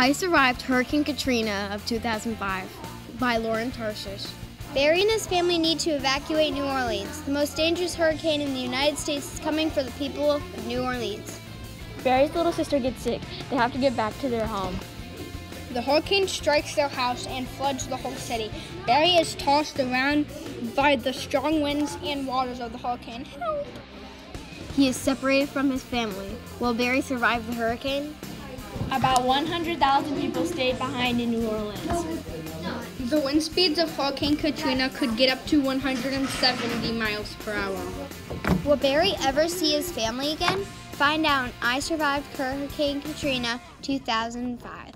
I Survived Hurricane Katrina of 2005 by Lauren Tarshis. Barry and his family need to evacuate New Orleans. The most dangerous hurricane in the United States is coming for the people of New Orleans. Barry's little sister gets sick. They have to get back to their home. The hurricane strikes their house and floods the whole city. Barry is tossed around by the strong winds and waters of the hurricane. Help! He is separated from his family. Will Barry survive the hurricane? About 100,000 people stayed behind in New Orleans. The wind speeds of Hurricane Katrina could get up to 170 miles per hour. Will Barry ever see his family again? Find out I Survived Hurricane Katrina 2005.